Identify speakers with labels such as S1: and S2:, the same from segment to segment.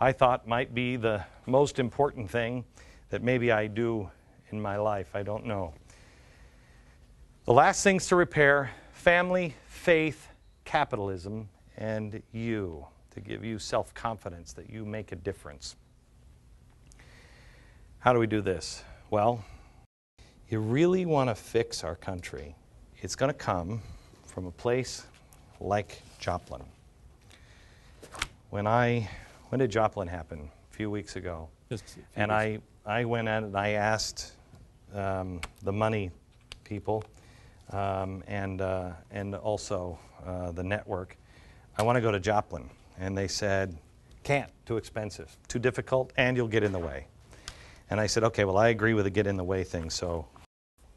S1: I thought might be the most important thing that maybe I do in my life. I don't know. The last things to repair family, faith, capitalism, and you, to give you self confidence that you make a difference. How do we do this? Well, you really want to fix our country. It's going to come from a place like Joplin. When I, when did Joplin happen? A few weeks ago. and I, I went in and I asked um, the money people um, and, uh, and also uh, the network, I want to go to Joplin. And they said, can't, too expensive, too difficult, and you'll get in the way. And I said, okay, well, I agree with the get in the way thing, so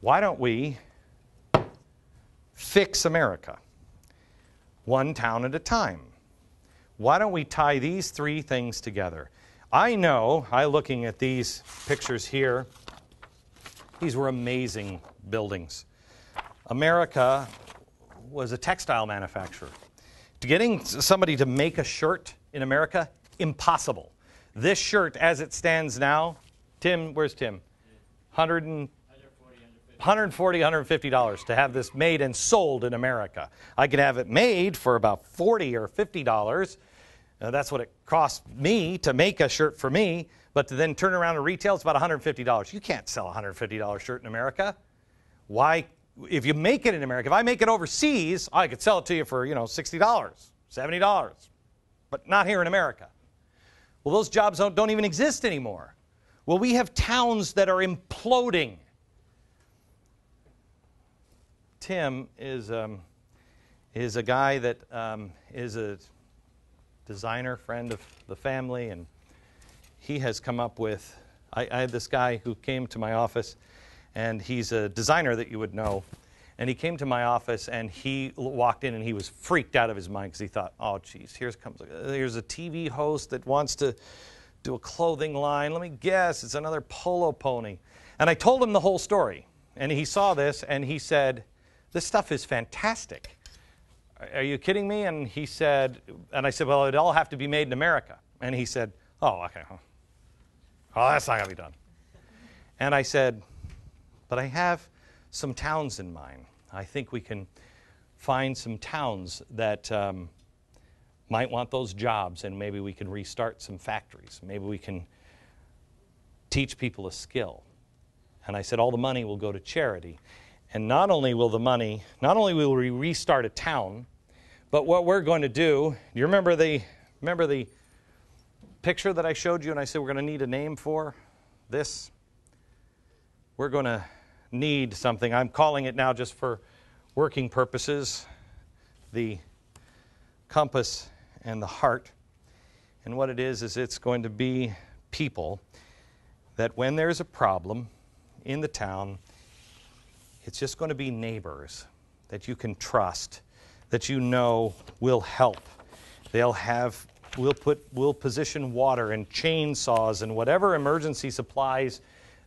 S1: why don't we fix America? One town at a time. Why don't we tie these three things together? I know, I looking at these pictures here, these were amazing buildings. America was a textile manufacturer. Getting somebody to make a shirt in America, impossible. This shirt, as it stands now, Tim, where's Tim? 100 and 140 $150 to have this made and sold in America. I could have it made for about 40 or $50. Uh, that's what it cost me to make a shirt for me, but to then turn around and retail, it's about $150. You can't sell a $150 shirt in America. Why? If you make it in America, if I make it overseas, I could sell it to you for, you know, $60, $70, but not here in America. Well, those jobs don't, don't even exist anymore. Well, we have towns that are imploding Tim is, um, is a guy that um, is a designer, friend of the family, and he has come up with. I, I had this guy who came to my office, and he's a designer that you would know. And he came to my office and he walked in and he was freaked out of his mind because he thought, oh, geez, here comes here's a TV host that wants to do a clothing line. Let me guess, it's another polo pony. And I told him the whole story. And he saw this and he said, this stuff is fantastic. Are you kidding me? And he said, and I said, Well, it'd all have to be made in America. And he said, Oh, okay. Oh, that's not going to be done. And I said, But I have some towns in mind. I think we can find some towns that um, might want those jobs, and maybe we can restart some factories. Maybe we can teach people a skill. And I said, All the money will go to charity. And not only will the money, not only will we restart a town, but what we're going to do, you remember the remember the picture that I showed you and I said we're going to need a name for this? We're going to need something. I'm calling it now just for working purposes, the compass and the heart. And what it is is it's going to be people that when there's a problem in the town, it's just going to be neighbors that you can trust, that you know will help. They'll have, we'll put, we'll position water and chainsaws and whatever emergency supplies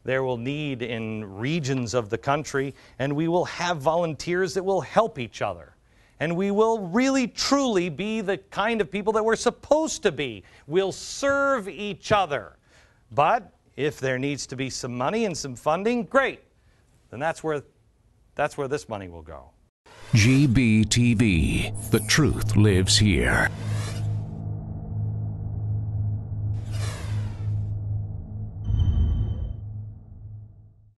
S1: there will need in regions of the country, and we will have volunteers that will help each other. And we will really, truly be the kind of people that we're supposed to be. We'll serve each other. But if there needs to be some money and some funding, great. Then that's where that's where this money will go.
S2: GBTV. The truth lives here.